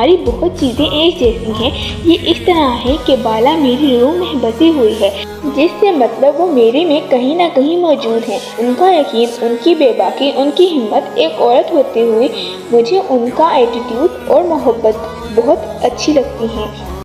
हमारी बहुत चीज़ें एक जैसी हैं। ये इस तरह है कि बाला मेरी रूह में बसी हुई है, जिससे मतलब वो मेरे में कहीं ना कहीं मौजूद हैं। उनका यकीन, उनकी बेबाकी, उनकी हिम्मत, एक औरत होते हुए मुझे उनका एटीट्यूड और मोहब्बत बहुत अच्छी लगती हैं।